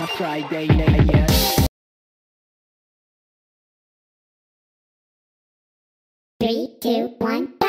on Friday, yeah Three, two, one.